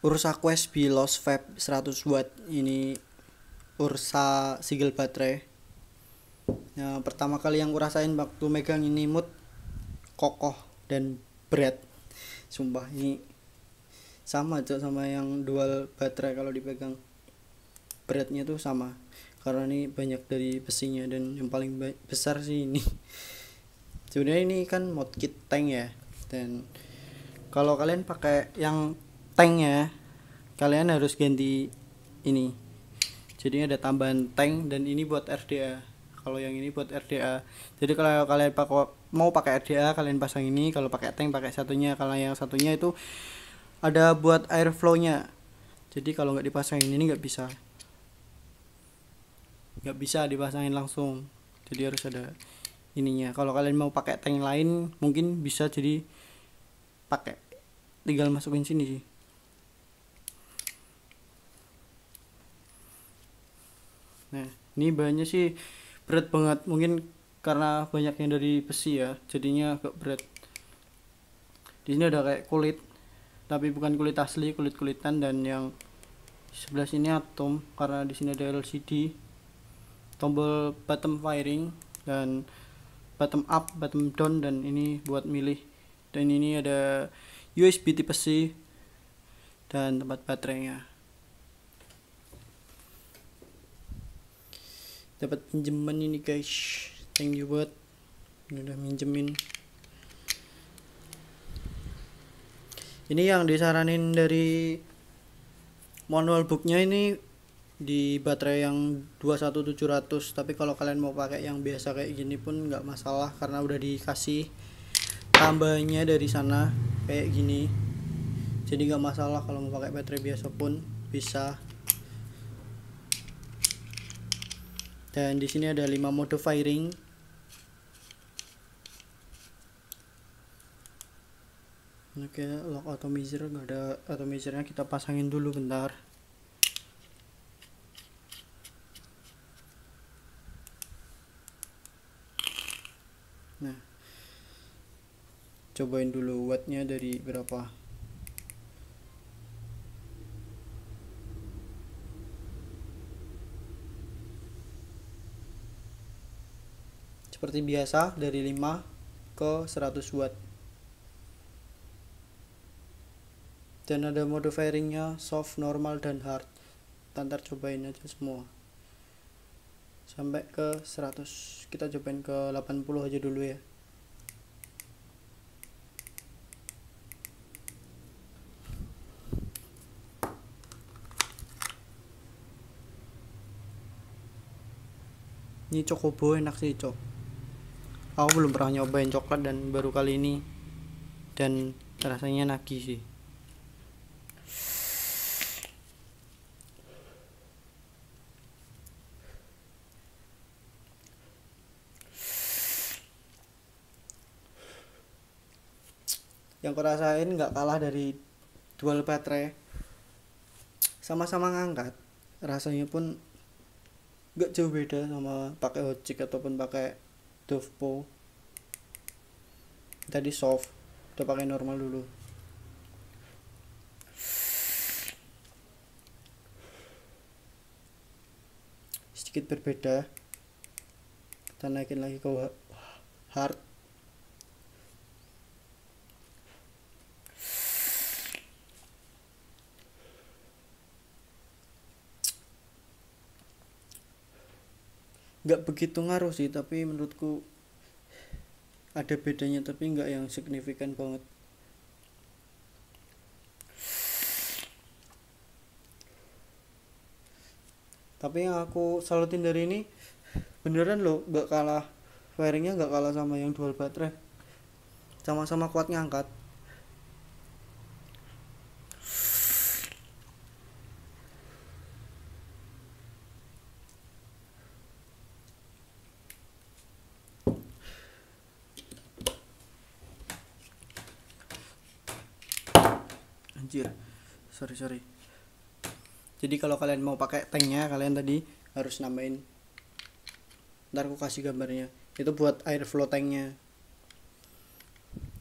Ursa Quest B Lost Vape 100 watt ini Ursa single baterai. Nah, pertama kali yang kurasain waktu megang ini mood kokoh dan berat. Sumpah ini sama aja sama yang dual baterai kalau dipegang. Beratnya tuh sama karena ini banyak dari besinya dan yang paling besar sih ini. Sebenarnya ini kan mod kit tank ya dan kalau kalian pakai yang tank ya. Kalian harus ganti ini. Jadi ada tambahan tank dan ini buat RDA kalau yang ini buat RDA jadi kalau kalian pakai mau pakai RDA kalian pasang ini. Kalau pakai tank pakai satunya. Kalau yang satunya itu ada buat airflow nya jadi kalau nggak dipasangin ini nggak bisa. Nggak bisa dipasangin langsung. Jadi harus ada ininya. Kalau kalian mau pakai tank lain mungkin bisa jadi pakai. Tinggal masukin sini sih nah ini bahannya sih berat banget. Mungkin karena banyak yang dari besi ya jadinya agak berat. Di sini ada kayak kulit tapi bukan kulit asli kulit kulitan dan yang sebelah sini atom karena di sini ada LCD tombol bottom firing dan bottom up bottom down dan ini buat milih. Dan ini ada USB tipe C dan tempat baterainya dapat pinjaman ini guys. Thank you buat udah minjemin. Ini yang disaranin dari manual booknya ini di baterai yang 21700 tapi kalau kalian mau pakai yang biasa kayak gini pun nggak masalah karena udah dikasih tambahnya dari sana kayak gini. Jadi nggak masalah kalau mau pakai baterai biasa pun bisa dan di sini ada 5 mode firing. Oke lock atomizer nggak ada atomizernya. Kita pasangin dulu bentar. Nah cobain dulu wattnya dari berapa seperti biasa dari 5 ke 100 watt. Dan ada mode firingnya soft, normal, dan hard. Tantar cobain aja semua. Sampai ke 100 kita cobain ke 80 aja dulu ya. Ini cokobo enak sih cok aku belum pernah nyobain coklat dan baru kali ini. Dan rasanya nagih sih. Yang kurasain nggak kalah dari dual baterai sama-sama ngangkat. Rasanya pun nggak jauh beda sama pakai hojik ataupun pakai Dovpo tadi soft kita pakai normal dulu. Sedikit berbeda. Kita naikin lagi ke hard nggak begitu ngaruh sih tapi menurutku ada bedanya tapi nggak yang signifikan banget. Tapi yang aku salutin dari ini beneran loh nggak kalah wiringnya nggak kalah sama yang dual baterai. Sama-sama kuat ngangkat anjir. Sorry sorry. Jadi kalau kalian mau pakai tanknya kalian tadi harus nambahin. Ntar aku kasih gambarnya. Itu buat air flow tanknya.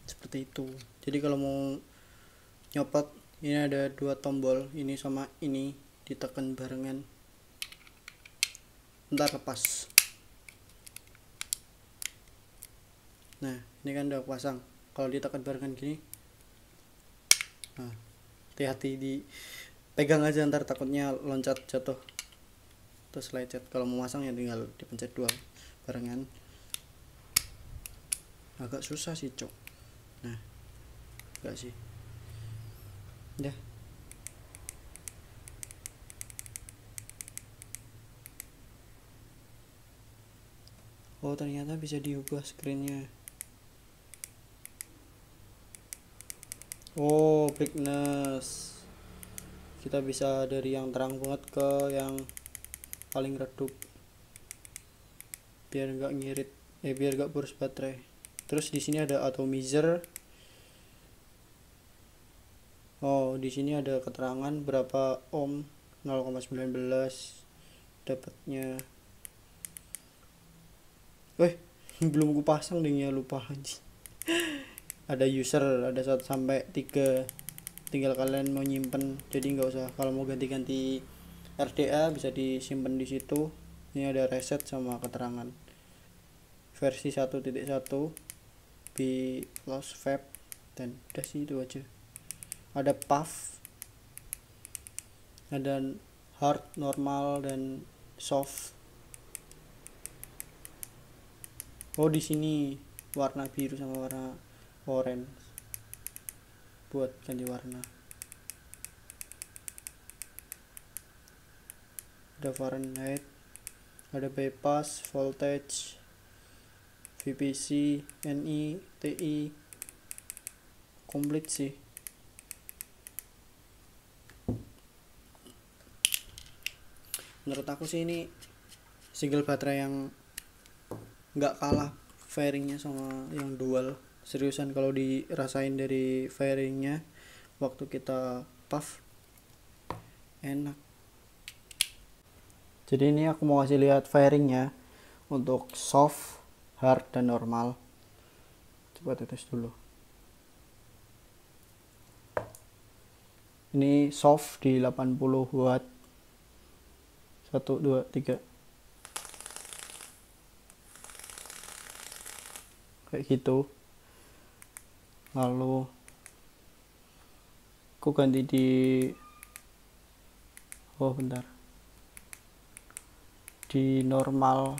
Seperti itu. Jadi kalau mau nyopot ini ada dua tombol ini sama ini ditekan barengan. Ntar lepas. Nah ini kan udah pasang. Kalau ditekan barengan gini nah hati-hati di pegang aja ntar takutnya loncat jatuh. Terus lecet. Kalau mau masang ya tinggal dipencet dua barengan. Agak susah sih cok. Nah enggak sih. Ya oh ternyata bisa diubah screennya oh brightness kita bisa dari yang terang banget ke yang paling redup. Biar nggak ngirit eh biar nggak boros baterai. Terus di sini ada atomizer. Oh di sini ada keterangan berapa ohm? 0,19 dapatnya. Weh, belum gue pasang deh ya lupa aja. ada user, ada satu sampai tiga. Tinggal kalian mau nyimpen, jadi nggak usah kalau mau ganti-ganti RDA bisa disimpan di situ. Ini ada reset sama keterangan. Versi 1.1 bi lost vape dan udah sih itu aja. Ada puff, ada hard, normal dan soft oh di sini warna biru sama warna orange buat ganti warna. Ada Fahrenheit ada bypass voltage VPC NI TI komplit sih. Menurut aku sih ini single baterai yang nggak kalah fairingnya sama yang dual seriusan kalau dirasain dari fairingnya waktu kita puff enak. Jadi ini aku mau kasih lihat fairingnya untuk soft hard dan normal. Coba tetes dulu. Ini soft di 80 watt. 1 2 3 kayak gitu lalu aku ganti di oh bentar. Di normal.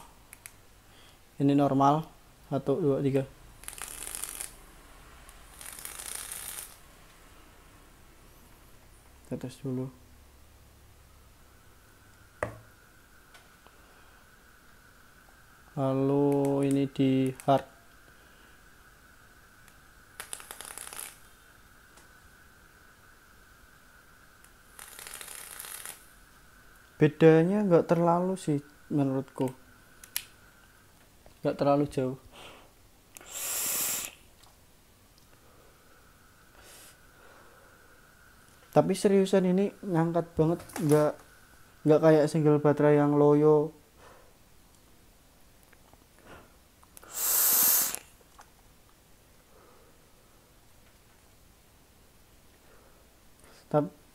Ini normal satu dua tiga. Tetes dulu. Lalu ini di hard bedanya nggak terlalu sih menurutku. Nggak terlalu jauh. Tapi seriusan ini ngangkat banget nggak nggak kayak single baterai yang loyo.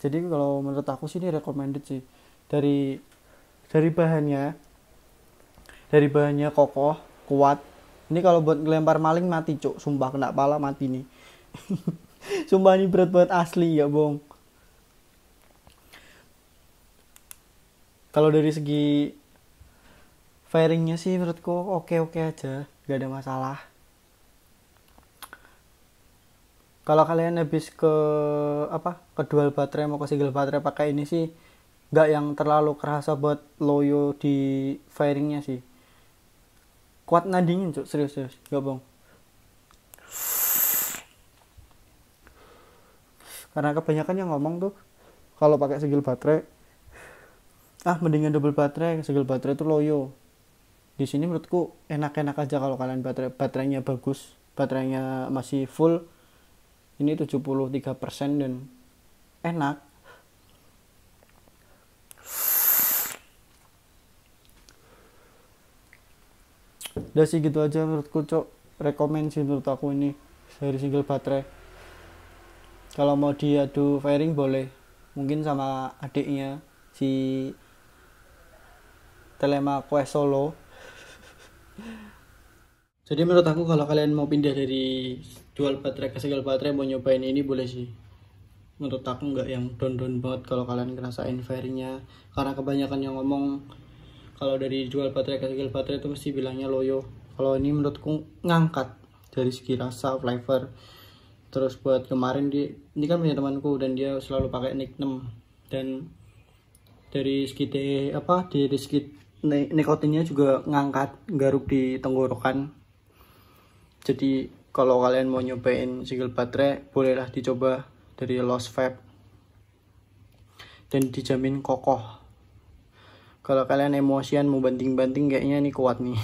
Jadi kalau menurut aku sih ini recommended sih dari dari bahannya dari bahannya kokoh kuat. Ini kalau buat ngelempar maling mati cuk. Sumpah kena pala mati nih. Sumpah ini berat banget asli ya bong kalau dari segi fairingnya sih menurutku oke oke aja. Gak ada masalah. Kalau kalian habis ke apa ke dual baterai mau ke single baterai pakai ini sih nggak yang terlalu kerasa buat loyo di firingnya sih. Kuat nadingin cuk? Serius serius. Gak bong karena kebanyakan yang ngomong tuh kalau pakai segel baterai ah mendingan double baterai segel baterai itu loyo. Di sini menurutku enak-enak aja kalau kalian baterai baterainya bagus baterainya masih full. Ini 73% dan enak udah sih gitu aja menurutku cok. Rekomend sih menurut aku ini dari single baterai. Kalau mau diadu fairing boleh. Mungkin sama adiknya si Telema Quest Solo. Jadi menurut aku kalau kalian mau pindah dari jual baterai ke segel baterai mau nyobain ini boleh sih. Menurut aku nggak yang down down banget kalau kalian ngerasain fairingnya. Karena kebanyakan yang ngomong kalau dari jual baterai ke segel baterai itu mesti bilangnya loyo. Kalau ini menurutku ngangkat dari segi rasa flavor. Terus buat kemarin di ini kan punya temanku dan dia selalu pakai Nick 6 dan dari segi apa dari segi nikotinnya juga ngangkat garuk di tenggorokan. Jadi kalau kalian mau nyobain single baterai bolehlah dicoba dari Lost Vape dan dijamin kokoh kalau kalian emosian mau banting-banting kayaknya ini kuat nih.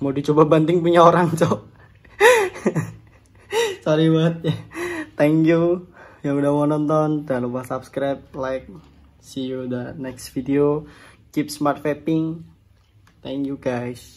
Mau dicoba banting punya orang cok. Sorry banget. Ya thank you yang udah mau nonton. Jangan lupa subscribe like. See you the next video. Keep smart vaping. Thank you guys